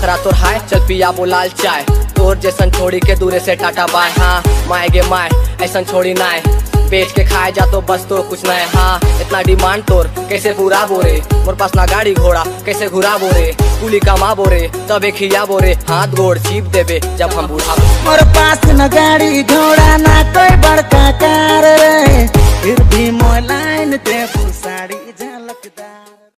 खरा तोर हाय चल पिया बोलाल चाय। तोर जैसन छोड़ी के दूरे से टाटा बाय हाँ माए गे माए ऐसा छोड़ी ना बेच के खाए जा तो बस तो कुछ नहीं हाँ इतना डिमांड तोर, कैसे पूरा बोरे मोर पास ना गाड़ी घोड़ा, कैसे घुरा बोरे कुली कमा बोरे तबे खिया बोरे हाथ गोड़ चीप देबे, जब हम बूढ़ा मोर पास न गाड़ी घोड़ा ना कोई बड़का कार रे, फिर भी मोर लाइन ते साड़ी झलकदा